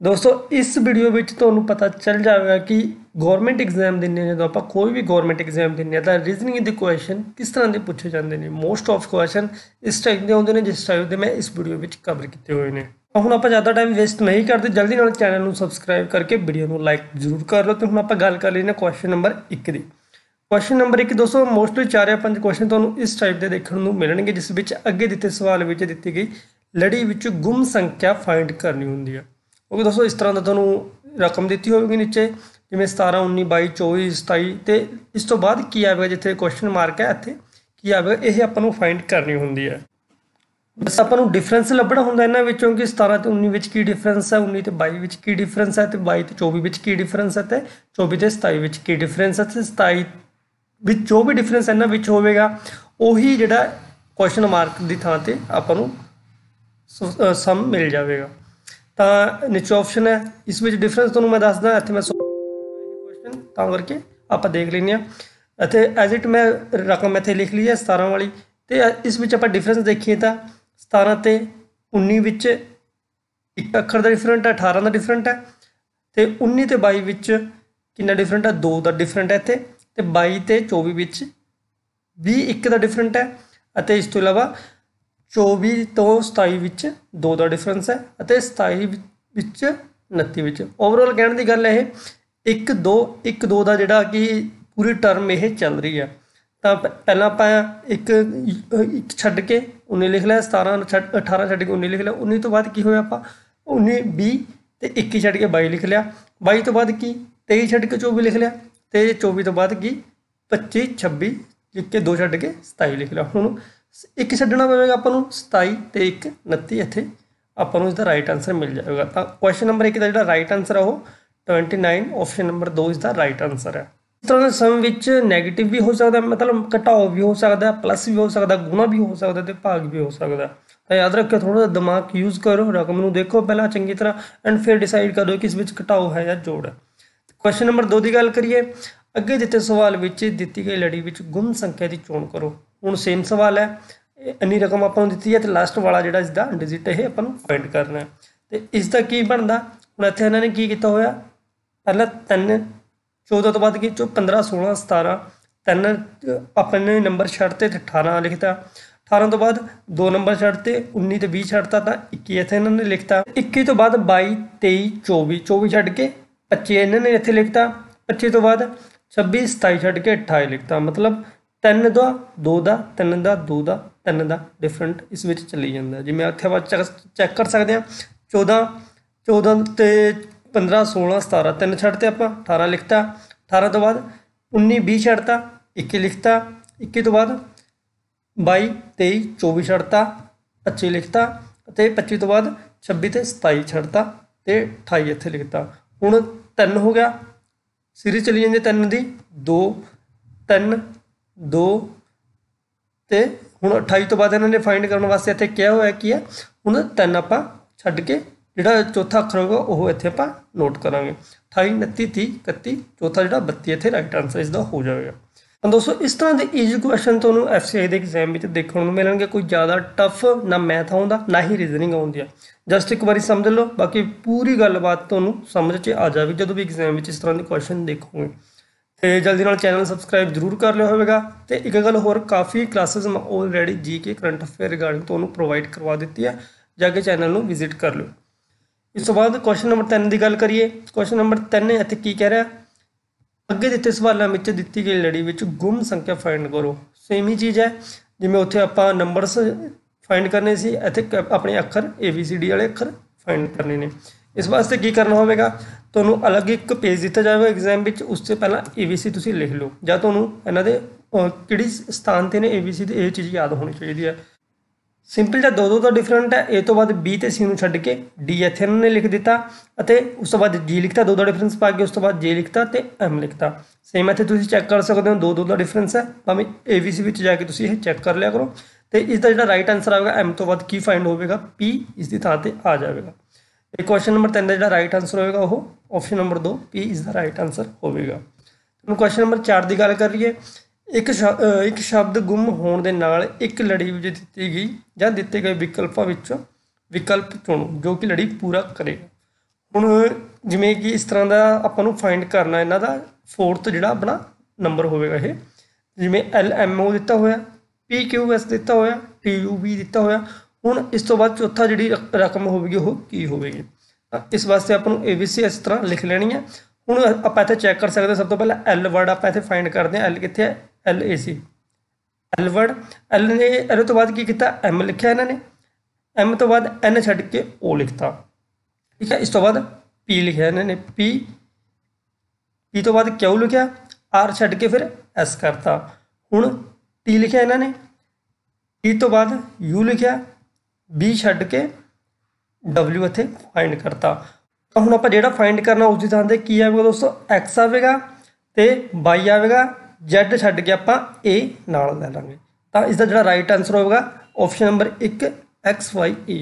ਦੋਸਤੋ, ਇਸ ਵੀਡੀਓ ਵਿੱਚ ਤੁਹਾਨੂੰ ਪਤਾ ਚੱਲ ਜਾਵੇਗਾ ਕਿ ਗਵਰਨਮੈਂਟ ਐਗਜ਼ਾਮ ਦਿੰਨੇ ਜਦੋਂ ਆਪਾਂ ਕੋਈ ਵੀ ਗਵਰਨਮੈਂਟ ਐਗਜ਼ਾਮ ਦਿੰਨੇ ਆ ਤਾਂ ਰੀਜ਼ਨਿੰਗ ਦੇ ਕੁਐਸਚਨ ਕਿਸ ਤਰ੍ਹਾਂ ਦੇ ਪੁੱਛੇ ਜਾਂਦੇ ਨੇ। ਮੋਸਟ ਆਫ ਕੁਐਸਚਨ ਇਸ ਟਾਈਪ ਦੇ ਆਉਂਦੇ ਨੇ, ਜਿਸ ਟਾਈਪ ਦੇ ਮੈਂ ਇਸ ਵੀਡੀਓ ਵਿੱਚ ਕਵਰ ਕੀਤੇ ਹੋਏ ਨੇ। ਹੁਣ ਆਪਾਂ ਜ਼ਿਆਦਾ ਟਾਈਮ ਵੇਸਟ ਨਹੀਂ ਕਰਦੇ। ਜਲਦੀ ਨਾਲ ਚੈਨਲ ਨੂੰ ਸਬਸਕ੍ਰਾਈਬ ਕਰਕੇ ਵੀਡੀਓ ਨੂੰ ਲਾਈਕ ਜ਼ਰੂਰ ਕਰ ਲਓ। ਤੇ ਹੁਣ ਆਪਾਂ ਗੱਲ ਕਰ ਲੈਣਾ ਕੁਐਸਚਨ ਨੰਬਰ 1 ਦੀ। ਕੁਐਸਚਨ ਨੰਬਰ 1 ਦੋਸਤੋ ਮੋਸਟਲੀ 4 ਜਾਂ 5 ਕੁਐਸਚਨ ਤੁਹਾਨੂੰ ਇਸ ਟਾਈਪ ਦੇ ਦੇਖਣ ਨੂੰ ਮਿਲਣਗੇ, ਜਿਸ ਵਿੱਚ ਅੱਗੇ ਦਿੱਤੇ ਸਵਾਲ ਵਿੱਚ ਦਿੱਤੀ ਗਈ ਲੜੀ ਵਿੱਚ ਗੁੰਮ ਸੰਖਿਆ ਫਾਈਂਡ ਕਰਨੀ ਹੁੰਦੀ ਹੈ ਕਿਉਂਕਿ ਦੱਸੋ ਇਸ ਤਰ੍ਹਾਂ ਦਾ ਤੁਹਾਨੂੰ ਰਕਮ ਦਿੱਤੀ ਹੋਵੇਗੀ ਨੀਚੇ, ਜਿਵੇਂ 17 19 22 24 27 ਤੇ ਇਸ ਤੋਂ ਬਾਅਦ ਕੀ ਆਵੇਗਾ ਜਿੱਥੇ ਕੁਐਸਚਨ ਮਾਰਕ ਹੈ ਇੱਥੇ, ਕੀ ਆਵੇਗਾ, ਇਹ ਆਪਾਂ ਨੂੰ ਫਾਈਂਡ ਕਰਨੀ ਹੁੰਦੀ ਹੈ। ਬਸ ਆਪਾਂ ਨੂੰ ਡਿਫਰੈਂਸ ਲੱਭਣਾ ਹੁੰਦਾ ਇਹਨਾਂ ਵਿੱਚੋਂ ਕਿ 17 ਤੇ 19 ਵਿੱਚ ਕੀ ਡਿਫਰੈਂਸ ਹੈ 19 ਤੇ 22 ਵਿੱਚ ਕੀ ਡਿਫਰੈਂਸ ਹੈ, ਤੇ 22 ਤੇ 24 ਵਿੱਚ ਕੀ ਡਿਫਰੈਂਸ ਹੈ, ਤੇ 24 ਤੇ 27 ਵਿੱਚ ਕੀ ਡਿਫਰੈਂਸ ਹੈ, ਤੇ 27 ਵਿੱਚ ਜੋ ਵੀ ਡਿਫਰੈਂਸ ਇਹਨਾਂ ਵਿੱਚ ਹੋਵੇਗਾ, ਉਹੀ ਜਿਹੜਾ ਕੁਐਸਚਨ ਮਾਰਕ ਦੀ ਥਾਂ ਤੇ ਆਪਾਂ ਨੂੰ ਸਮ ਮਿਲ ਜਾਵੇਗਾ। ਤਾਂ ਨੀਚੇ ਆਪਸ਼ਨ ਹੈ। ਇਸ ਵਿੱਚ ਡਿਫਰੈਂਸ ਤੁਹਾਨੂੰ ਮੈਂ ਦੱਸਦਾ, ਇੱਥੇ ਮੈਂ ਕੁਐਸਚਨ ਤਾਂ ਕਰਕੇ ਆਪਾਂ ਦੇਖ ਲੈਂਦੇ ਆ ਇੱਥੇ ਐਜ਼ ਇਟ ਮੈਂ ਰਕਮ ਇੱਥੇ ਲਿਖ ਲਈ ਹੈ 17 ਵਾਲੀ। ਤੇ ਇਸ ਵਿੱਚ ਆਪਾਂ ਡਿਫਰੈਂਸ ਦੇਖੀਏ ਤਾਂ 17 ਤੇ 19 ਵਿੱਚ ਇੱਕ ਅੱਖਰ ਦਾ ਡਿਫਰੈਂਟ ਹੈ 18 ਦਾ ਡਿਫਰੈਂਟ ਹੈ। ਤੇ 19 ਤੇ 22 ਵਿੱਚ ਕਿੰਨਾ ਡਿਫਰੈਂਟ ਹੈ? 2 ਦਾ ਡਿਫਰੈਂਟ ਹੈ ਇੱਥੇ। ਤੇ 22 ਤੇ 24 ਵਿੱਚ ਵੀ ਇੱਕ ਦਾ ਡਿਫਰੈਂਟ ਹੈ। ਅਤੇ ਇਸ ਤੋਂ ਇਲਾਵਾ 24 ਤੋਂ 27 ਵਿੱਚ 2 ਦਾ ਡਿਫਰੈਂਸ ਹੈ ਅਤੇ 27 ਵਿੱਚ 29 ਵਿੱਚ। ਓਵਰਆਲ ਕਹਿਣ ਦੀ ਗੱਲ ਇਹ 1 2 1 2 ਦਾ ਜਿਹੜਾ ਕਿ ਪੂਰੀ ਟਰਮ ਇਹ ਚੱਲ ਰਹੀ ਹੈ ਤਾਂ ਪਹਿਲਾਂ ਆਪਾਂ ਇੱਕ ਇੱਕ ਛੱਡ ਕੇ 19 ਲਿਖ ਲਿਆ 17 18 ਛੱਡ ਕੇ 19 ਲਿਖ ਲਿਆ। 19 ਤੋਂ ਬਾਅਦ ਕੀ ਹੋਇਆ ਆਪਾਂ? 19 20 ਤੇ 21 ਛੱਡ ਕੇ 22 ਲਿਖ ਲਿਆ। 22 ਤੋਂ ਬਾਅਦ ਕੀ? 23 ਛੱਡ ਕੇ 24 ਲਿਖ ਲਿਆ। ਤੇ 24 ਤੋਂ ਬਾਅਦ ਕੀ? 25 26 ਲਿਖ ਕੇ 2 ਛੱਡ ਕੇ 27 ਲਿਖ ਲਿਆ। ਹੁਣ ਇੱਕ ਛੱਡਣਾ ਪਵੇਗਾ ਆਪਾਂ ਨੂੰ 27 ਤੇ 1 29 ਇੱਥੇ ਆਪਾਂ ਨੂੰ ਇਸ ਦਾ ਰਾਈਟ ਆਨਸਰ ਮਿਲ ਜਾਏਗਾ ਤਾਂ ਕੁਐਸਚਨ ਨੰਬਰ 1 ਦਾ ਜਿਹੜਾ ਰਾਈਟ ਆਨਸਰ ਹੈ ਉਹ 29 ਆਪਸ਼ਨ ਨੰਬਰ 2 ਇਸ ਦਾ ਰਾਈਟ ਆਨਸਰ ਹੈ ਇਸ ਤਰ੍ਹਾਂ ਦੇ ਸਮ ਵਿੱਚ 네ਗੇਟਿਵ ਵੀ ਹੋ ਸਕਦਾ, ਮਤਲਬ ਘਟਾਓ ਵੀ ਹੋ ਸਕਦਾ ਪਲੱਸ ਵੀ ਹੋ ਸਕਦਾ, ਗੁਣਾ ਵੀ ਹੋ ਸਕਦਾ ਤੇ ਭਾਗ ਵੀ ਹੋ ਸਕਦਾ। ਤਾਂ ਯਾਦ ਰੱਖਿਓ ਥੋੜਾ ਜਿਹਾ ਦਿਮਾਗ ਯੂਜ਼ ਕਰੋ, ਰਕਮ ਨੂੰ ਦੇਖੋ ਪਹਿਲਾਂ ਚੰਗੀ ਤਰ੍ਹਾਂ ਐਂਡ ਫਿਰ ਡਿਸਾਈਡ ਕਰੋ ਕਿ ਇਸ ਵਿੱਚ ਘਟਾਓ ਹੈ ਜਾਂ ਜੋੜ ਹੈ। ਕੁਐਸਚਨ ਨੰਬਰ 2 ਦੀ ਗੱਲ ਕਰੀਏ, ਅੱਗੇ ਦਿੱਤੇ ਸਵਾਲ ਵਿੱਚ ਦਿੱਤੀ ਗਈ ਲੜੀ ਵਿੱਚ ਗੁਣ ਸੰਖਿਆ ਦੀ ਚੋਣ ਕਰੋ। ਹੁਣ ਸੇਮ ਸਵਾਲ ਹੈ। ਇੰਨੀ ਰਕਮ ਆਪਾਂ ਨੂੰ ਦਿੱਤੀ ਹੈ ਤੇ ਲਾਸਟ ਵਾਲਾ ਜਿਹੜਾ ਇਸ ਦਾ ਡਿਜਿਟ ਇਹ ਆਪਾਂ ਨੂੰ ਫਾਈਂਡ ਕਰਨਾ ਹੈ। ਤੇ ਇਸ ਦਾ ਕੀ ਬਣਦਾ? ਹੁਣ ਇੱਥੇ ਇਹਨਾਂ ਨੇ ਕੀ ਕੀਤਾ ਹੋਇਆ? ਪਹਿਲਾਂ 3 14 ਤੋਂ ਬਾਅਦ ਕੀ? ਚੋ 15 16 17 ਤਿੰਨ, ਆਪਾਂ ਨੇ ਨੰਬਰ ਛੱਡ ਤੇ 18 ਲਿਖਤਾ। 18 ਤੋਂ ਬਾਅਦ ਦੋ ਨੰਬਰ ਛੱਡ ਤੇ 19 ਤੇ 20 ਛੱਡਤਾ ਤਾਂ 21 ਇੱਥੇ ਇਹਨਾਂ ਨੇ ਲਿਖਤਾ। 21 ਤੋਂ ਬਾਅਦ 22 23 24 24 ਛੱਡ ਕੇ 25 ਇਹਨਾਂ ਨੇ ਇੱਥੇ ਲਿਖਤਾ। 25 ਤੋਂ ਬਾਅਦ 26 27 ਛੱਡ ਕੇ 28 ਲਿਖਤਾ। ਮਤਲਬ ਤਿੰਨ ਦਾ, ਦੋ ਦਾ, ਤਿੰਨ ਦਾ, ਦੋ ਦਾ, ਤਿੰਨ ਦਾ ਡਿਫਰੈਂਟ ਇਸ ਵਿੱਚ ਚੱਲੀ ਜਾਂਦਾ। ਜਿਵੇਂ ਇੱਥੇ ਆਪਾਂ ਚੈੱਕ ਕਰ ਸਕਦੇ ਹਾਂ। 14 14 ਤੇ 15 16 17 ਤਿੰਨ ਛੱਡਤੇ ਆਪਾਂ 18 ਲਿਖਤਾ। 18 ਤੋਂ ਬਾਅਦ 19 20 ਛੱਡਤਾ 21 ਲਿਖਤਾ। 21 ਤੋਂ ਬਾਅਦ 22 23 24 ਛੱਡਤਾ 25 ਲਿਖਤਾ ਅਤੇ 25 ਤੋਂ ਬਾਅਦ 26 ਤੇ 27 ਛੱਡਤਾ ਤੇ 28 ਇੱਥੇ ਲਿਖਤਾ। ਹੁਣ 3 ਹੋ ਗਿਆ। ਸੀਰੀਜ਼ ਚਲੀ ਜਾਂਦੀ 3 ਦੀ। 2 3 2 ਤੇ ਹੁਣ 28 ਤੋਂ ਬਾਅਦ ਇਹਨਾਂ ਨੇ ਫਾਈਂਡ ਕਰਨ ਵਾਸਤੇ ਇੱਥੇ ਕਿਹਾ ਹੋਇਆ ਕੀ ਹੈ? ਹੁਣ ਤਿੰਨ ਆਪਾਂ ਛੱਡ ਕੇ ਜਿਹੜਾ ਚੌਥਾ ਅੱਖਰ ਹੋਗਾ ਉਹ ਇੱਥੇ ਆਪਾਂ ਨੋਟ ਕਰਾਂਗੇ। 28 29 30 31 ਚੌਥਾ ਜਿਹੜਾ 32 ਇੱਥੇ ਰਾਈਟ ਆਨਸਰ ਇਸ ਦਾ ਹੋ ਜਾਵੇਗਾ। ਤਾਂ ਦੋਸਤੋ, ਇਸ ਤਰ੍ਹਾਂ ਦੇ ਈਜ਼ੀ ਕੁਐਸਚਨ ਤੁਹਾਨੂੰ ਐਫਸੀਆਈ ਦੇ ਐਗਜ਼ਾਮ ਵਿੱਚ ਦੇਖਣ ਨੂੰ ਮਿਲਣਗੇ। ਕੋਈ ਜ਼ਿਆਦਾ ਟਫ ਨਾ ਮੈਥ ਆਉਂਦਾ, ਨਾ ਹੀ ਰੀਜ਼ਨਿੰਗ ਆਉਂਦੀ ਆ। ਜਸਟ ਇੱਕ ਵਾਰੀ ਸਮਝ ਲਓ, ਬਾਕੀ ਪੂਰੀ ਗੱਲਬਾਤ ਤੁਹਾਨੂੰ ਸਮਝ 'ਚ ਆ ਜਾਵੇ ਜਦੋਂ ਵੀ ਐਗਜ਼ਾਮ ਵਿੱਚ ਇਸ ਤਰ੍ਹਾਂ ਦੇ ਕੁਐਸਚਨ ਦੇਖੋਗੇ। ਤੇ ਜਲਦੀ ਨਾਲ ਚੈਨਲ ਸਬਸਕ੍ਰਾਈਬ ਜ਼ਰੂਰ ਕਰ ਲਿਓ ਹੋਵੇਗਾ। ਤੇ ਇੱਕ ਗੱਲ ਹੋਰ, ਕਾਫੀ ਕਲਾਸਿਸ ਮੈਂ already GK current affair regarding ਤੁਹਾਨੂੰ ਪ੍ਰੋਵਾਈਡ ਕਰਵਾ ਦਿੱਤੀ ਹੈ ਜਾ ਕੇ ਚੈਨਲ ਨੂੰ ਵਿਜ਼ਿਟ ਕਰ ਲਿਓ। ਇਸ ਤੋਂ ਬਾਅਦ ਕੁਐਸਚਨ ਨੰਬਰ 3 ਦੀ ਗੱਲ ਕਰੀਏ। ਕੁਐਸਚਨ ਨੰਬਰ 3 ਇੱਥੇ ਕੀ ਕਹਿ ਰਿਹਾ? ਅੱਗੇ ਦਿੱਤੇ ਸਵਾਲਾਂ ਵਿੱਚ ਦਿੱਤੀ ਗਈ ਲੜੀ ਵਿੱਚ ਗੁੰਮ ਸੰਖਿਆ ਫਾਈਂਡ ਕਰੋ। ਸੇਮ ਹੀ ਚੀਜ਼ ਹੈ। ਜਿਵੇਂ ਉੱਥੇ ਆਪਾਂ ਨੰਬਰਸ ਫਾਈਂਡ ਕਰਨੇ ਸੀ, ਇੱਥੇ ਆਪਣੇ ਅੱਖਰ ABCD ਵਾਲੇ ਅੱਖਰ ਫਾਈਂਡ ਕਰਨੇ ਨੇ। ਇਸ ਵਾਸਤੇ ਕੀ ਕਰਨਾ ਹੋਵੇਗਾ? ਤੁਹਾਨੂੰ ਅਲੱਗ ਇੱਕ ਪੇਜ ਦਿੱਤਾ ਜਾਵੇਗਾ ਐਗਜ਼ਾਮ ਵਿੱਚ, ਉਸ ਤੋਂ ਪਹਿਲਾਂ ABC ਤੁਸੀਂ ਲਿਖ ਲਓ। ਜਾਂ ਤੁਹਾਨੂੰ ਇਹਨਾਂ ਦੇ ਕਿਹੜੀ ਸਥਾਨ ਤੇ ਨੇ ABC ਦੀ, ਇਹ ਚੀਜ਼ ਯਾਦ ਹੋਣੀ ਚਾਹੀਦੀ ਹੈ ਸਿੰਪਲ ਜਿਹਾ ਦੋ ਦੋ ਦਾ ਡਿਫਰੈਂਟ ਹੈ ਇਹ ਤੋਂ ਬਾਅਦ ਬੀ ਤੇ ਸੀ ਨੂੰ ਛੱਡ ਕੇ ਡੀ ਇੱਥੇ ਇਹਨਾਂ ਨੇ ਲਿਖ ਦਿੱਤਾ। ਅਤੇ ਉਸ ਤੋਂ ਬਾਅਦ ਜੀ ਲਿਖਤਾ ਦੋ ਦਾ ਡਿਫਰੈਂਸ ਪਾ ਕੇ ਉਸ ਤੋਂ ਬਾਅਦ ਜੇ ਲਿਖਤਾ ਤੇ M ਲਿਖਤਾ। ਸੇਮ ਇੱਥੇ ਤੁਸੀਂ ਚੈੱਕ ਕਰ ਸਕਦੇ ਹੋ ਦੋ ਦੋ ਦਾ ਡਿਫਰੈਂਸ ਹੈ ਭਾਵੇਂ ABC ਵਿੱਚ ਜਾ ਕੇ ਤੁਸੀਂ ਇਹ ਚੈੱਕ ਕਰ ਲਿਆ ਕਰੋ। ਤੇ ਇਸ ਦਾ ਜਿਹੜਾ ਰਾਈਟ ਆਨਸਰ ਆਵੇਗਾ, M ਤੋਂ ਬਾਅਦ ਕੀ ਫਾਈਂਡ ਹੋਵੇਗਾ? ਪੀ ਇਸ ਦੀ ਥਾਂ ਤੇ ਆ ਜਾਵੇਗਾ। ਇਹ ਕੁਐਸਚਨ ਨੰਬਰ 3 ਦਾ ਜਿਹੜਾ ਰਾਈਟ ਆਨਸਰ ਹੋਵੇਗਾ ਉਹ ਆਪਸ਼ਨ ਨੰਬਰ 2 ਪੀ ਇਸ ਦਾ ਰਾਈਟ ਆਨਸਰ ਹੋਵੇਗਾ। ਹੁਣ ਕੁਐਸਚਨ ਨੰਬਰ 4 ਦੀ ਗੱਲ ਕਰੀਏ ਲਈਏ ਇੱਕ ਇੱਕ ਸ਼ਬਦ ਗੁੰਮ ਹੋਣ ਦੇ ਨਾਲ ਇੱਕ ਲੜੀ ਵਿੱਚ ਦਿੱਤੀ ਗਈ ਜਾਂ ਦਿੱਤੇ ਗਏ ਵਿਕਲਪਾਂ ਵਿੱਚੋਂ ਵਿਕਲਪ ਚੁਣੋ, ਜੋ ਕਿ ਲੜੀ ਪੂਰਾ ਕਰੇਗਾ। ਹੁਣ ਜਿਵੇਂ ਕਿ ਇਸ ਤਰ੍ਹਾਂ ਦਾ ਆਪਾਂ ਨੂੰ ਫਾਈਂਡ ਕਰਨਾ, ਇਹਨਾਂ ਦਾ ਫੋਰਥ ਜਿਹੜਾ ਆਪਣਾ ਨੰਬਰ ਹੋਵੇਗਾ ਇਹ। ਜਿਵੇਂ ਐਲ ਐਮ ਓ ਦਿੱਤਾ ਹੋਇਆ ਪੀ ਕਿਊ ਐਸ ਦਿੱਤਾ ਹੋਇਆ ਟੀ ਯੂ ਵੀ ਦਿੱਤਾ ਹੋਇਆ ਹੁਣ ਇਸ ਤੋਂ ਬਾਅਦ ਚੌਥਾ ਜਿਹੜੀ ਰਕਮ ਹੋਵੇਗੀ ਉਹ ਕੀ ਹੋਵੇਗੀ? ਇਸ ਵਾਸਤੇ ਆਪਾਂ ਨੂੰ ਏਬੀਸੀ ਇਸ ਤਰ੍ਹਾਂ ਲਿਖ ਲੈਣੀ ਹੈ ਹੁਣ ਆਪਾਂ ਇੱਥੇ ਚੈੱਕ ਕਰ ਸਕਦੇ ਸਭ ਤੋਂ ਪਹਿਲਾਂ ਐਲ ਵਰਡ ਆਪਾਂ ਇੱਥੇ ਫਾਈਂਡ ਕਰਦੇ ਹਾਂ। ਐਲ ਕਿੱਥੇ ਹੈ? L A C L word L ਨੇ ਇਹਦੇ ਤੋਂ ਬਾਅਦ ਕੀ ਕੀਤਾ? ਐਮ ਲਿਖਿਆ ਇਹਨਾਂ ਨੇ। ਐਮ ਤੋਂ ਬਾਅਦ ਐਨ ਛੱਡ ਕੇ ਓ ਲਿਖਤਾ। ਠੀਕ ਹੈ, ਇਸ ਤੋਂ ਬਾਅਦ ਪੀ ਲਿਖਿਆ ਇਹਨਾਂ ਨੇ। ਪੀ ਪੀ ਤੋਂ ਬਾਅਦ ਕਿਉ ਲਿਖਿਆ? ਆਰ ਛੱਡ ਕੇ ਫਿਰ ਐਸ ਕਰਤਾ। ਹੁਣ ਟੀ ਲਿਖਿਆ ਇਹਨਾਂ ਨੇ। ਟੀ ਤੋਂ ਬਾਅਦ ਯੂ ਲਿਖਿਆ। ਬੀ ਛੱਡ ਕੇ ਡਬਲਯੂ ਇੱਥੇ ਫਾਈਂਡ ਕਰਤਾ। ਤਾਂ ਹੁਣ ਆਪਾਂ ਜਿਹੜਾ ਫਾਈਂਡ ਕਰਨਾ ਉਸ ਦੀ ਥਾਂ ਤੇ ਕੀ ਆਵੇਗਾ ਦੋਸਤੋ? X ਆਵੇਗਾ ਤੇ y ਆਵੇਗਾ। Z ਛੱਡ ਕੇ ਆਪਾਂ a ਨਾਲ ਲੈ ਲਾਂਗੇ। ਤਾਂ ਇਸ ਦਾ ਜਿਹੜਾ ਰਾਈਟ ਆਨਸਰ ਹੋਵੇਗਾ option number 1 x, y, a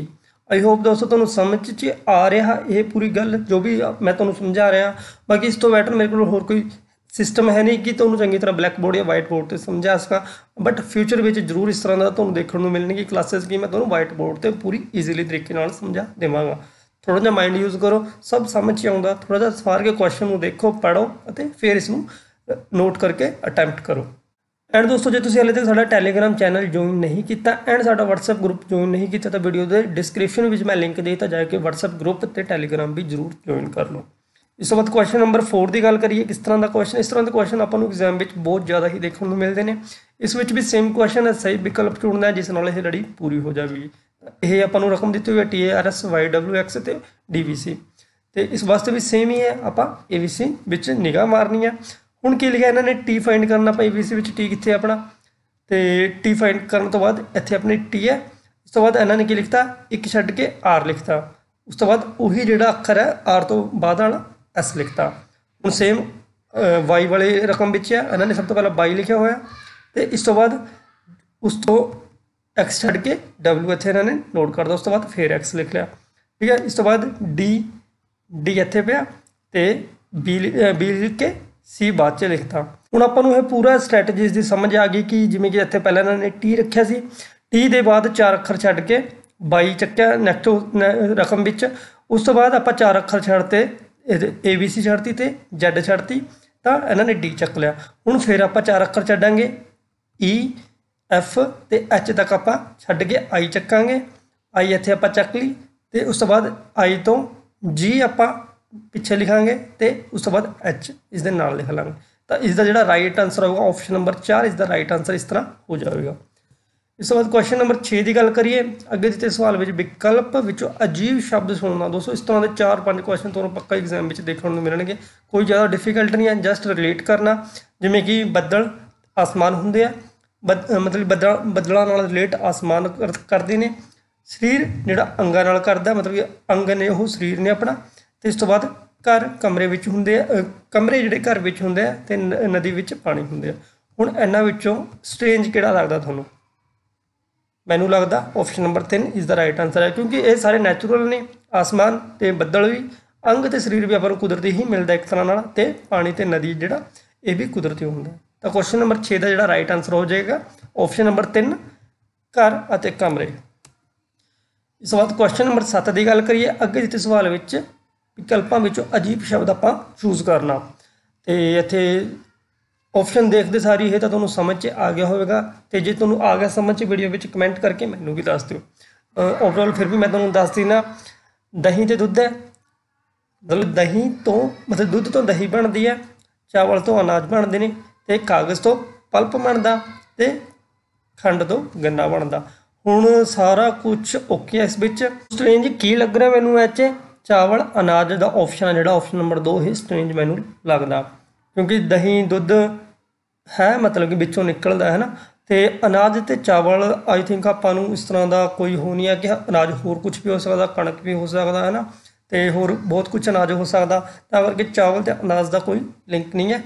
I hope ਦੋਸਤੋ ਤੁਹਾਨੂੰ ਸਮਝ 'ਚ ਆ ਰਿਹਾ, ਇਹ ਪੂਰੀ ਗੱਲ ਜੋ ਵੀ ਮੈਂ ਤੁਹਾਨੂੰ ਸਮਝਾ ਰਿਹਾ। ਬਾਕੀ ਇਸ ਤੋਂ ਬੈਟਰ ਮੇਰੇ ਕੋਲ ਹੋਰ ਕੋਈ ਸਿਸਟਮ ਹੈ ਨਹੀਂ ਕਿ ਤੁਹਾਨੂੰ ਚੰਗੀ ਤਰ੍ਹਾਂ ਬਲੈਕ ਬੋਰਡ ਜਾਂ ਵਾਈਟ ਬੋਰਡ ਤੇ ਸਮਝਾ ਸਕਾਂ ਬਟ ਫਿਊਚਰ ਵਿੱਚ ਜ਼ਰੂਰ ਇਸ ਤਰ੍ਹਾਂ ਦਾ ਤੁਹਾਨੂੰ ਦੇਖਣ ਨੂੰ ਮਿਲਣਗੇ ਕਲਾਸਿਸ ਕਿ ਮੈਂ ਤੁਹਾਨੂੰ ਵਾਈਟ ਬੋਰਡ ਤੇ ਪੂਰੀ ਈਜ਼ੀਲੀ ਤਰੀਕੇ ਨਾਲ ਸਮਝਾ ਦੇਵਾਂਗਾ। ਥੋੜਾ ਜਿਹਾ ਮਾਈਂਡ ਯੂਜ਼ ਕਰੋ, ਸਭ ਸਮਝ ਚ ਆਉਂਦਾ ਥੋੜਾ ਜਿਹਾ ਸਵਾਰ ਕੇ ਕੁਐਸਚਨ ਨੂੰ ਦੇਖੋ ਪੜੋ ਅਤੇ ਫਿਰ ਇਸ ਨੂੰ ਨੋਟ ਕਰਕੇ ਅਟੈਂਪਟ ਕਰੋ। ਐਂਡ ਦੋਸਤੋ, ਜੇ ਤੁਸੀਂ ਹਾਲੇ ਤੱਕ ਸਾਡਾ ਟੈਲੀਗ੍ਰਾਮ ਚੈਨਲ ਜੁਆਇਨ ਨਹੀਂ ਕੀਤਾ ਐਂਡ ਸਾਡਾ WhatsApp ਗਰੁੱਪ ਜੁਆਇਨ ਨਹੀਂ ਕੀਤਾ ਤਾਂ ਵੀਡੀਓ ਦੇ ਡਿਸਕ੍ਰਿਪਸ਼ਨ ਵਿੱਚ ਮੈਂ ਲਿੰਕ ਦੇ ਦਿੱਤਾ, ਜਾ ਕੇ WhatsApp ਗਰੁੱਪ ਤੇ ਟੈਲੀਗ੍ਰਾਮ ਵੀ ਜਰੂਰ ਜੁਆਇਨ ਕਰ ਲਓ। ਇਸ ਤੋਂ ਬਾਅਦ ਕੁਐਸਚਨ ਨੰਬਰ 4 ਦੀ ਗੱਲ ਕਰੀਏ, ਕਿਸ ਤਰ੍ਹਾਂ ਦਾ ਕੁਐਸਚਨ ਇਸ ਤਰ੍ਹਾਂ ਦੇ ਕੁਐਸਚਨ ਆਪਾਂ ਨੂੰ ਐਗਜ਼ਾਮ ਵਿੱਚ ਬਹੁਤ ਜ਼ਿਆਦਾ ਹੀ ਦੇਖਣ ਨੂੰ ਮਿਲਦੇ ਨੇ। ਇਸ ਵਿੱਚ ਵੀ ਸੇਮ ਕੁਐਸਚਨ ਹੈ, ਸਹੀ ਵਿਕਲਪ ਚੁਣਨਾ ਜਿਸ ਨਾਲ ਇਹ ਲੜੀ ਪੂਰੀ ਹੋ ਜਾਵੇਗੀ। ਇਹ ਆਪਾਂ ਨੂੰ ਰਕਮ ਦਿੱਤੀ ਹੋਈ ਹੈ TARS YWX ਤੇ DVC ਤੇ ਇਸ ਵਾਸਤੇ ਵੀ ਸੇਮ ਹੀ ਹੈ, ਆਪਾਂ ABC ਵਿੱਚ ਨਿਗਾਹ ਮਾਰਨੀ ਹੈ। ਹੁਣ ਕੀ ਲਿਖਿਆ ਇਹਨਾਂ ਨੇ? T ਫਾਈਂਡ ਕਰਨਾ, ਆਪਾਂ ABC ਵਿੱਚ T ਕਿੱਥੇ ਆਪਣਾ? ਤੇ T ਫਾਈਂਡ ਕਰਨ ਤੋਂ ਬਾਅਦ ਇੱਥੇ ਆਪਣੀ T ਹੈ। ਉਸ ਤੋਂ ਬਾਅਦ ਇਹਨਾਂ ਨੇ ਕੀ ਲਿਖਤਾ? ਇੱਕ ਛੱਡ ਕੇ R ਲਿਖਤਾ। ਉਸ ਤੋਂ ਬਾਅਦ ਉਹੀ ਜਿਹੜਾ ਅੱਖਰ ਹੈ, R ਤੋਂ ਬਾਅਦ ਵਾਲਾ S ਲਿਖਤਾ। ਹੁਣ ਸੇਮ y ਵਾਲੇ ਰਕਮ ਵਿੱਚ ਹੈ, ਇਹਨਾਂ ਨੇ ਸਭ ਤੋਂ ਪਹਿਲਾਂ y ਲਿਖਿਆ ਹੋਇਆ ਤੇ ਇਸ ਤੋਂ ਬਾਅਦ ਉਸ ਤੋਂ x ਛੱਡ ਕੇ w ਇੱਥੇ ਇਹਨਾਂ ਨੇ ਨੋਟ ਕਰਦਾ ਉਸ ਤੋਂ ਬਾਅਦ ਫਿਰ x ਲਿਖ ਲਿਆ। ਠੀਕ ਹੈ, ਇਸ ਤੋਂ ਬਾਅਦ d d ਇੱਥੇ ਪਿਆ ਤੇ b b ਲਿਖ ਕੇ ਸੀ ਬਾਅਦ ਚ ਲਿਖਤਾ। ਹੁਣ ਆਪਾਂ ਨੂੰ ਇਹ ਪੂਰਾ ਸਟ੍ਰੈਟਜੀਜ਼ ਦੀ ਸਮਝ ਆ ਗਈ ਕਿ ਜਿਵੇਂ ਕਿ ਇੱਥੇ ਪਹਿਲਾਂ ਇਹਨਾਂ ਨੇ ਟੀ ਰੱਖਿਆ ਸੀ ਟੀ ਦੇ ਬਾਅਦ ਚਾਰ ਅੱਖਰ ਛੱਡ ਕੇ 22 ਚੱਕਿਆ ਨੈਕਸਟ ਰਕਮ ਵਿੱਚ, ਉਸ ਤੋਂ ਬਾਅਦ ਆਪਾਂ ਚਾਰ ਅੱਖਰ ਛੱਡ 'ਤੇ ਏ ਬੀ ਸੀ ਛੱਡਤੀ ਤੇ ਜ਼ੈਡ ਛੱਡਤੀ, ਤਾਂ ਇਹਨਾਂ ਨੇ ਡੀ ਚੱਕ ਲਿਆ। ਹੁਣ ਫਿਰ ਆਪਾਂ ਚਾਰ ਅੱਖਰ ਛੱਡਾਂਗੇ। e, ਈ ਐਫ ਤੇ ਐਚ ਤੱਕ ਆਪਾਂ ਛੱਡ ਕੇ ਆਈ ਚੱਕਾਂਗੇ। ਆਈ ਇੱਥੇ ਆਪਾਂ ਚੱਕ ਲਈ ਤੇ ਉਸ ਤੋਂ ਬਾਅਦ ਆਈ ਤੋਂ ਜੀ ਆਪਾਂ ਪਿੱਛੇ ਲਿਖਾਂਗੇ ਤੇ ਉਸ ਤੋਂ ਬਾਅਦ ਐਚ ਇਸ ਦੇ ਨਾਲ ਲਿਖ ਲਾਂਗੇ। ਤਾਂ ਇਸ ਦਾ ਜਿਹੜਾ ਰਾਈਟ ਆਨਸਰ ਹੋਊਗਾ ਆਪਸ਼ਨ ਨੰਬਰ 4 ਇਸ ਦਾ ਰਾਈਟ ਆਨਸਰ ਇਸ ਤਰ੍ਹਾਂ ਹੋ ਜਾਵੇਗਾ। ਇਸ ਤੋਂ ਬਾਅਦ ਕੁਐਸਚਨ ਨੰਬਰ 6 ਦੀ ਗੱਲ ਕਰੀਏ, ਅੱਗੇ ਦਿੱਤੇ ਸਵਾਲ ਵਿੱਚ ਵਿਕਲਪ ਵਿੱਚੋਂ ਅਜੀਬ ਸ਼ਬਦ ਸੁਣਨਾ। ਦੋਸਤੋ, ਇਸ ਤਰ੍ਹਾਂ ਦੇ 4-5 ਕੁਐਸਚਨ ਤੁਹਾਨੂੰ ਪੱਕਾ ਐਗਜ਼ਾਮ ਵਿੱਚ ਦੇਖਣ ਨੂੰ ਮਿਲਣਗੇ। ਕੋਈ ਜ਼ਿਆਦਾ ਡਿਫਿਕਲਟ ਨਹੀਂ ਹੈ ਜਸਟ ਰਿਲੇਟ ਕਰਨਾ। ਜਿਵੇਂ ਕਿ ਬੱਦਲ ਆਸਮਾਨ ਹੁੰਦੇ ਆ। ਮਤਲਬ ਬੱਦਲ, ਬੱਦਲਾਂ ਨਾਲ ਰਿਲੇਟ ਆਸਮਾਨ ਕਰਦੇ ਨੇ। ਸਰੀਰ ਜਿਹੜਾ ਅੰਗਾਂ ਨਾਲ ਕਰਦਾ, ਮਤਲਬ ਕਿ ਅੰਗ ਨੇ ਉਹ ਸਰੀਰ ਨੇ ਆਪਣਾ। ਤੇ ਇਸ ਤੋਂ ਬਾਅਦ ਘਰ ਕਮਰੇ ਵਿੱਚ ਹੁੰਦੇ ਆ ਕਮਰੇ ਜਿਹੜੇ ਘਰ ਵਿੱਚ ਹੁੰਦੇ ਆ ਤੇ ਨਦੀ ਵਿੱਚ ਪਾਣੀ ਹੁੰਦੇ ਆ। ਹੁਣ ਇਹਨਾਂ ਵਿੱਚੋਂ ਸਟ੍ਰੇਂਜ ਕਿਹੜਾ ਲੱਗਦਾ ਤੁਹਾਨੂੰ? ਮੈਨੂੰ ਲੱਗਦਾ ਆਪਸ਼ਨ ਨੰਬਰ 3 ਇਸ ਦਾ ਰਾਈਟ ਆਨਸਰ ਹੈ, ਕਿਉਂਕਿ ਇਹ ਸਾਰੇ ਨੈਚੁਰਲ ਨੇ, ਆਸਮਾਨ ਤੇ ਬੱਦਲ ਵੀ, ਅੰਗ ਤੇ ਸਰੀਰ ਵੀ ਆਪਾਂ ਨੂੰ ਕੁਦਰਤੀ ਹੀ ਮਿਲਦਾ ਇੱਕ ਤਰ੍ਹਾਂ ਨਾਲ, ਤੇ ਪਾਣੀ ਤੇ ਨਦੀ ਜਿਹੜਾ, ਇਹ ਵੀ ਕੁਦਰਤੀ ਹੁੰਦਾ ਤਾਂ ਕੁਐਸਚਨ ਨੰਬਰ 6 ਦਾ ਜਿਹੜਾ ਰਾਈਟ ਆਨਸਰ ਹੋ ਜਾਏਗਾ ਆਪਸ਼ਨ ਨੰਬਰ 3 ਘਰ ਅਤੇ ਕਮਰੇ। ਇਸ ਤੋਂ ਬਾਅਦ ਕੁਐਸਚਨ ਨੰਬਰ 7 ਦੀ ਗੱਲ ਕਰੀਏ, ਅੱਗੇ ਦਿੱਤੇ ਸਵਾਲ ਵਿੱਚ ਵਿਕਲਪਾਂ ਵਿੱਚੋਂ ਅਜੀਬ ਸ਼ਬਦ ਆਪਾਂ ਚੂਜ਼ ਕਰਨਾ। ਤੇ ਇੱਥੇ ਆਪਸ਼ਨ ਦੇਖਦੇ ਸਾਰੀ ਇਹ ਤਾਂ ਤੁਹਾਨੂੰ ਸਮਝ 'ਚ ਆ ਗਿਆ ਹੋਵੇਗਾ ਤੇ ਜੇ ਤੁਹਾਨੂੰ ਆ ਗਿਆ ਸਮਝ 'ਚ ਵੀਡੀਓ ਵਿੱਚ ਕਮੈਂਟ ਕਰਕੇ ਮੈਨੂੰ ਵੀ ਦੱਸ ਦਿਓ। ਓਵਰਆਲ ਫਿਰ ਵੀ ਮੈਂ ਤੁਹਾਨੂੰ ਦੱਸ ਦਿਨਾ, ਦਹੀਂ ਤੇ ਦੁੱਧ ਹੈ। ਮਤਲਬ ਦਹੀਂ ਤੋਂ, ਮਤਲਬ ਦੁੱਧ ਤੋਂ ਦਹੀਂ ਬਣਦੀ ਹੈ, ਚਾਵਲ ਤੋਂ ਅਨਾਜ ਬਣਦੇ ਨੇ ਤੇ ਕਾਗਜ਼ ਤੋਂ ਪਲਪ ਬਣਦਾ ਤੇ ਖੰਡ ਤੋਂ ਗੰਨਾ ਬਣਦਾ। ਹੁਣ ਸਾਰਾ ਕੁਝ ਓਕੇ ਇਸ ਵਿੱਚ। ਸਟ੍ਰੇਂਜ ਕੀ ਲੱਗ ਰਿਹਾ ਮੈਨੂੰ ਐਚ ਚਾਵਲ, ਅਨਾਜ ਦਾ ਆਪਸ਼ਨ ਜਿਹੜਾ ਆਪਸ਼ਨ ਨੰਬਰ 2 ਇਹ ਸਟ੍ਰੇਂਜ ਮੈਨੂੰ ਲੱਗਦਾ। ਕਿਉਂਕਿ ਦਹੀਂ, ਦੁੱਧ ਹੈ, ਮਤਲਬ ਕਿ ਵਿੱਚੋਂ ਨਿਕਲਦਾ ਹੈ ਨਾ। ਤੇ ਅਨਾਜ ਤੇ ਚਾਵਲ ਆਈ ਥਿੰਕ ਆਪਾਂ ਨੂੰ ਇਸ ਤਰ੍ਹਾਂ ਦਾ ਕੋਈ ਹੋ ਨਹੀਂ ਹੈ ਕਿ ਅਨਾਜ ਹੋਰ ਕੁਝ ਵੀ ਹੋ ਸਕਦਾ, ਕਣਕ ਵੀ ਹੋ ਸਕਦਾ, ਹੈ ਨਾ। ਤੇ ਹੋਰ ਬਹੁਤ ਕੁਝ ਅਨਾਜ ਹੋ ਸਕਦਾ। ਤਾਂ ਕਰਕੇ ਚਾਵਲ ਤੇ ਅਨਾਜ ਦਾ ਕੋਈ ਲਿੰਕ ਨਹੀਂ ਹੈ।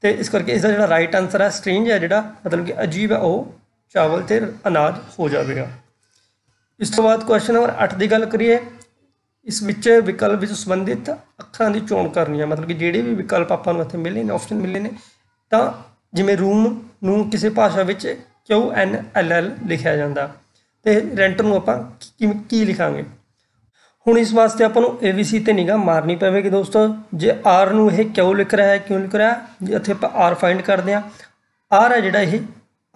ਤੇ ਇਸ ਕਰਕੇ ਇਸ ਦਾ ਜਿਹੜਾ ਰਾਈਟ ਆਨਸਰ ਹੈ ਸਟ੍ਰੇਂਜ ਹੈ ਜਿਹੜਾ, ਮਤਲਬ ਕਿ ਅਜੀਬ ਹੈ, ਉਹ ਚਾਵਲ ਤੇ ਅਨਾਜ ਹੋ ਜਾਵੇਗਾ। ਇਸ ਤੋਂ ਬਾਅਦ ਕੁਐਸਚਨ ਨੰਬਰ 8 ਦੀ ਗੱਲ ਕਰੀਏ। ਇਸ ਵਿੱਚ ਵਿਕਲਪ ਵਿੱਚ ਸੰਬੰਧਿਤ ਅੱਖਰਾਂ ਦੀ ਚੋਣ ਕਰਨੀ ਹੈ। ਮਤਲਬ ਕਿ ਜਿਹੜੇ ਵੀ ਵਿਕਲਪ ਆਪਾਂ ਨੂੰ ਇੱਥੇ ਮਿਲੇ ਨੇ ਆਪਸ਼ਨ ਮਿਲੇ ਨੇ, ਤਾਂ ਜਿਵੇਂ ਰੂਮ ਨੂੰ ਕਿਸੇ ਭਾਸ਼ਾ ਵਿੱਚ ਕਿਊ ਐਨ ਐਲ ਐਲ ਲਿਖਿਆ ਜਾਂਦਾ ਤੇ ਰੈਂਟ ਨੂੰ ਆਪਾਂ ਕੀ ਲਿਖਾਂਗੇ? ਹੁਣ ਇਸ ਵਾਸਤੇ ਆਪਾਂ ਨੂੰ ABC ਤੇ ਨਿਗਾਹ ਮਾਰਨੀ ਪਵੇਗੀ ਦੋਸਤੋ। ਜੇ R ਨੂੰ ਇਹ ਕਿਉਂ ਲਿਖ ਰਿਹਾ ਹੈ, ਕਿਉਂ ਲਿਖ ਰਿਹਾ ਹੈ ਇੱਥੇ ਆਪਾਂ R ਫਾਈਂਡ ਕਰਦੇ ਹਾਂ, R ਹੈ ਜਿਹੜਾ ਇਹ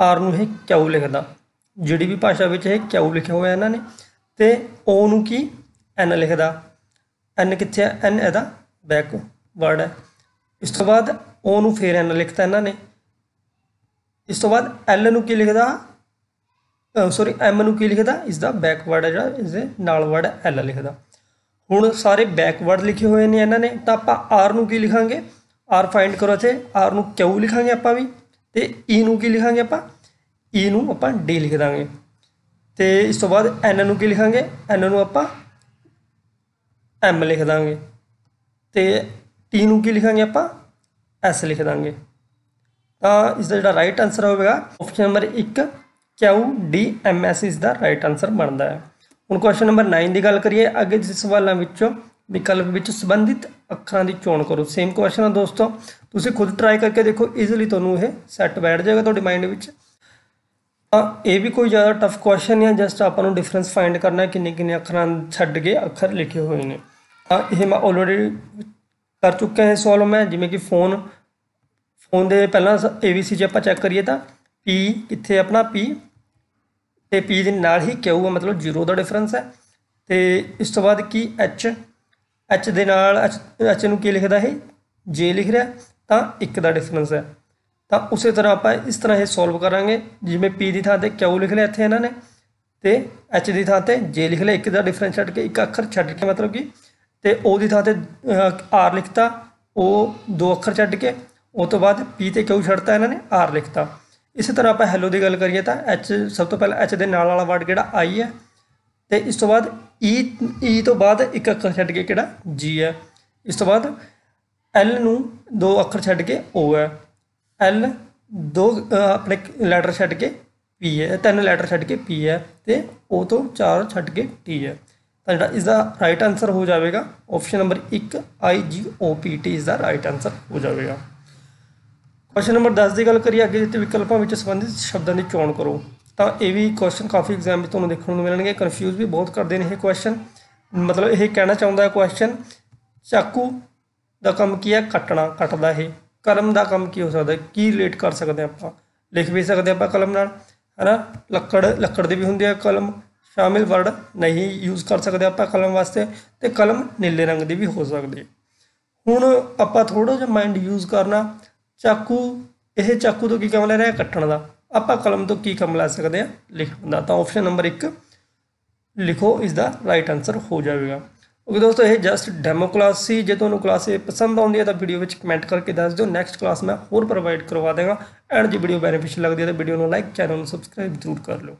R ਨੂੰ ਇਹ ਕਿਉਂ ਲਿਖਦਾ। ਜਿਹੜੀ ਵੀ ਭਾਸ਼ਾ ਵਿੱਚ ਇਹ ਕਿਉਂ ਲਿਖਿਆ ਹੋਇਆ ਇਹਨਾਂ ਨੇ ਤੇ O ਨੂੰ ਕੀ? N ਲਿਖਦਾ। N ਕਿੱਥੇ ਹੈ? N ਇਹਦਾ ਬੈਕ ਵਰਡ ਹੈ। ਇਸ ਤੋਂ ਬਾਅਦ O ਨੂੰ ਫੇਰ N ਲਿਖਤਾ ਇਹਨਾਂ ਨੇ। ਇਸ ਤੋਂ ਬਾਅਦ L ਨੂੰ ਕੀ ਲਿਖਦਾ? ਸੌਰੀ M ਨੂੰ ਕੀ ਲਿਖਦਾ? ਇਸ ਦਾ ਬੈਕਵਰਡ ਹੈ ਜਿਹੜਾ ਇਸ ਦੇ ਨਾਲ ਵਰਡ L ਲਿਖਦਾ। ਹੁਣ ਸਾਰੇ ਬੈਕਵਰਡ ਲਿਖੇ ਹੋਏ ਨੇ ਇਹਨਾਂ ਨੇ, ਤਾਂ ਆਪਾਂ ਆਰ ਨੂੰ ਕੀ ਲਿਖਾਂਗੇ? ਆਰ ਫਾਈਂਡ ਕਰੋ ਇੱਥੇ ਆਰ ਨੂੰ Q ਲਿਖਾਂਗੇ ਆਪਾਂ ਵੀ? ਤੇ ਈ ਨੂੰ ਕੀ ਲਿਖਾਂਗੇ ਆਪਾਂ? ਈ ਨੂੰ ਆਪਾਂ ਡੀ ਲਿਖ ਦਾਂਗੇ। ਤੇ ਇਸ ਤੋਂ ਬਾਅਦ N ਨੂੰ ਕੀ ਲਿਖਾਂਗੇ? N ਨੂੰ ਆਪਾਂ M ਲਿਖ ਦਾਂਗੇ। ਤੇ T ਨੂੰ ਕੀ ਲਿਖਾਂਗੇ ਆਪਾਂ? S ਲਿਖ ਦਾਂਗੇ। ਤਾਂ ਇਸ ਦਾ ਜਿਹੜਾ ਰਾਈਟ ਆਨਸਰ ਹੋਵੇਗਾ option number 1 Q D M S ਇਸ ਦਾ ਰਾਈਟ ਆਨਸਰ ਬਣਦਾ ਹੈ। ਹੁਣ ਕੁਐਸਚਨ ਨੰਬਰ 9 ਦੀ ਗੱਲ ਕਰੀਏ, ਅੱਗੇ ਦੇ ਸਵਾਲਾਂ ਵਿੱਚੋਂ ਵਿਕਲਪ ਵਿੱਚ ਸੰਬੰਧਿਤ ਅੱਖਰਾਂ ਦੀ ਚੋਣ ਕਰੋ। ਸੇਮ ਕੁਐਸਚਨ ਹੈ ਦੋਸਤੋ। ਤੁਸੀਂ ਖੁਦ ਟਰਾਈ ਕਰਕੇ ਦੇਖੋ ਈਜ਼ੀਲੀ ਤੁਹਾਨੂੰ ਇਹ ਸੈੱਟ ਬੈਠ ਜਾਏਗਾ ਤੁਹਾਡੇ ਮਾਈਂਡ ਵਿੱਚ। ਤਾਂ ਇਹ ਵੀ ਕੋਈ ਜ਼ਿਆਦਾ ਟਫ ਕੁਐਸਚਨ ਨਹੀਂ ਹੈ ਜਸਟ ਆਪਾਂ ਨੂੰ ਡਿਫਰੈਂਸ ਫਾਈਂਡ ਕਰਨਾ ਹੈ ਕਿੰਨੇ ਕਿੰਨੇ ਅੱਖਰਾਂ ਛੱਡ ਕੇ ਅੱਖਰ ਲਿਖੇ ਹੋਏ ਨੇ। ਤਾਂ ਇਹ ਮੈਂ ਆਲਰੇਡੀ ਕਰ ਚੁੱਕਾ ਹਾਂ ਸੋਲਵ ਮੈਂ, ਜਿਵੇਂ ਕਿ ਫੋਨ ਫੋਨ ਦੇ ਪਹਿਲਾਂ ABC ਜੇ ਆਪਾਂ ਚੈੱਕ ਕਰੀਏ ਤਾਂ P ਕਿੱਥੇ ਆਪਣਾ P ਤੇ P ਦੇ ਨਾਲ ਹੀ Q ਹੈ ਮਤਲਬ ਜ਼ੀਰੋ ਦਾ ਡਿਫਰੈਂਸ ਹੈ। ਤੇ ਇਸ ਤੋਂ ਬਾਅਦ ਕੀ H? H ਦੇ ਨਾਲ H ਨੂੰ ਕੀ ਲਿਖਦਾ ਹੈ J ਲਿਖ ਰਿਹਾ, ਤਾਂ 1 ਦਾ ਡਿਫਰੈਂਸ ਹੈ। ਤਾਂ ਉਸੇ ਤਰ੍ਹਾਂ ਆਪਾਂ ਇਸ ਤਰ੍ਹਾਂ ਇਹ ਸੋਲਵ ਕਰਾਂਗੇ। ਜਿਵੇਂ P ਦੀ ਥਾਂ ਤੇ Q ਲਿਖ ਲਿਆ ਇੱਥੇ ਇਹਨਾਂ ਨੇ, ਤੇ H ਦੀ ਥਾਂ ਤੇ J ਲਿਖ ਲਿਆ, ਇੱਕ ਦਾ ਡਿਫਰੈਂਸ ਛੱਡ ਕੇ ਇੱਕ ਅੱਖਰ ਛੱਡ ਕੇ ਮਤਲਬ ਕਿ। ਤੇ O ਦੀ ਥਾਂ ਤੇ R ਲਿਖਤਾ, ਉਹ ਦੋ ਅੱਖਰ ਛੱਡ ਕੇ ਉਹ ਤੋਂ ਬਾਅਦ ਪੀ ਤੇ Q ਛੱਡਤਾ ਇਹਨਾਂ ਨੇ? ਆਰ ਲਿਖਤਾ। ਇਸੇ ਤਰ੍ਹਾਂ ਆਪਾਂ ਹੈਲੋ ਦੀ ਗੱਲ ਕਰੀਏ ਤਾਂ H ਸਭ ਤੋਂ ਪਹਿਲਾਂ H ਦੇ ਨਾਲ ਵਾਲਾ ਵਰਡ ਕਿਹੜਾ? ਆਈ ਹੈ। ਤੇ ਇਸ ਤੋਂ ਬਾਅਦ ਈ ਈ ਤੋਂ ਬਾਅਦ ਇੱਕ ਅੱਖਰ ਛੱਡ ਕੇ ਕਿਹੜਾ? ਜੀ ਹੈ। ਇਸ ਤੋਂ ਬਾਅਦ L ਨੂੰ ਦੋ ਅੱਖਰ ਛੱਡ ਕੇ ਓ ਹੈ। L ਦੋ ਆਪਣੇ ਲੈਟਰ ਛੱਡ ਕੇ ਪੀ ਹੈ। ਤਿੰਨ ਲੈਟਰ ਛੱਡ ਕੇ ਪੀ ਹੈ ਤੇ O ਤੋਂ ਚਾਰ ਛੱਡ ਕੇ ਟੀ ਹੈ। ਤਾਂ ਜਿਹੜਾ ਇਸ ਦਾ ਰਾਈਟ ਆਨਸਰ ਹੋ ਜਾਵੇਗਾ ਆਪਸ਼ਨ ਨੰਬਰ 1 ਆਈ ਜੀ ਓ ਪੀ ਟੀ ਇਸ ਦਾ ਰਾਈਟ ਆਨਸਰ ਹੋ ਜਾਵੇਗਾ। ਕੁਐਸਚਨ ਨੰਬਰ 10 ਦੀ ਗੱਲ ਕਰੀਏ, ਅੱਗੇ ਦਿੱਤੇ ਵਿਕਲਪਾਂ ਵਿੱਚ ਸੰਬੰਧਿਤ ਸ਼ਬਦਾਂ ਦੀ ਚੋਣ ਕਰੋ। ਤਾਂ ਇਹ ਵੀ ਕੁਐਸਚਨ ਕਾਫੀ ਐਗਜ਼ਾਮ ਵਿੱਚ ਤੁਹਾਨੂੰ ਦੇਖਣ ਨੂੰ ਮਿਲਣਗੇ। ਕਨਫਿਊਜ਼ ਵੀ ਬਹੁਤ ਕਰਦੇ ਨੇ ਇਹ ਕੁਐਸਚਨ ਮਤਲਬ ਇਹ ਕਹਿਣਾ ਚਾਹੁੰਦਾ ਹੈ ਕੁਐਸਚਨ ਚਾਕੂ ਦਾ ਕੰਮ ਕੀ ਹੈ? ਕੱਟਣਾ, ਕੱਟਦਾ ਇਹ। ਕਲਮ ਦਾ ਕੰਮ ਕੀ ਹੋ ਸਕਦਾ ਕੀ ਰਿਲੇਟ ਕਰ ਸਕਦੇ ਆਪਾਂ? ਲਿਖ ਵੀ ਸਕਦੇ ਆਪਾਂ ਕਲਮ ਨਾਲ, ਹੈਨਾ? ਲੱਕੜ ਲੱਕੜ ਦੇ ਵੀ ਹੁੰਦੇ ਆ ਕਲਮ। ਸ਼ਾਮਿਲ ਵਰਡ ਨਹੀਂ ਯੂਜ਼ ਕਰ ਸਕਦੇ ਆਪਾਂ ਕਲਮ ਵਾਸਤੇ ਤੇ ਕਲਮ ਨੀਲੇ ਰੰਗ ਦੀ ਵੀ ਹੋ ਸਕਦੀ ਹੁਣ ਆਪਾਂ ਥੋੜਾ ਜਿਹਾ ਮਾਈਂਡ ਯੂਜ਼ ਕਰਨਾ। ਚਾਕੂ, ਇਹ ਚਾਕੂ ਤੋਂ ਕੀ ਕੰਮ ਲੈ ਰਿਹਾ ਕੱਟਣ ਦਾ। ਆਪਾਂ ਕਲਮ ਤੋਂ ਕੀ ਕੰਮ ਲੈ ਸਕਦੇ ਆ? ਲਿਖਣ ਦਾ ਤਾਂ ਆਪਸ਼ਨ ਨੰਬਰ 1 ਲਿਖੋ ਇਸ ਦਾ ਰਾਈਟ ਆਨਸਰ ਹੋ ਜਾਵੇਗਾ। ਓਕੇ ਦੋਸਤੋ, ਇਹ ਜਸਟ ਡੈਮੋ ਕਲਾਸ ਸੀ। ਜੇ ਤੁਹਾਨੂੰ ਕਲਾਸ ਇਹ ਪਸੰਦ ਆਉਂਦੀ ਹੈ ਤਾਂ ਵੀਡੀਓ ਵਿੱਚ ਕਮੈਂਟ ਕਰਕੇ ਦੱਸ ਦਿਓ। ਨੈਕਸਟ ਕਲਾਸ ਮੈਂ ਹੋਰ ਪ੍ਰੋਵਾਈਡ ਕਰਵਾ ਦੇਵਾਂਗਾ। ਐਂਡ ਜੇ ਵੀਡੀਓ ਬੈਨੀਫੀਸ਼ੀਅਲ ਲੱਗਦੀ ਹੈ ਤਾਂ ਵੀਡੀਓ ਨੂੰ ਲਾਈਕ ਚੈਨਲ ਨੂੰ ਸਬਸਕ੍ਰਾਈਬ ਜ਼ਰੂਰ ਕਰ ਲਓ।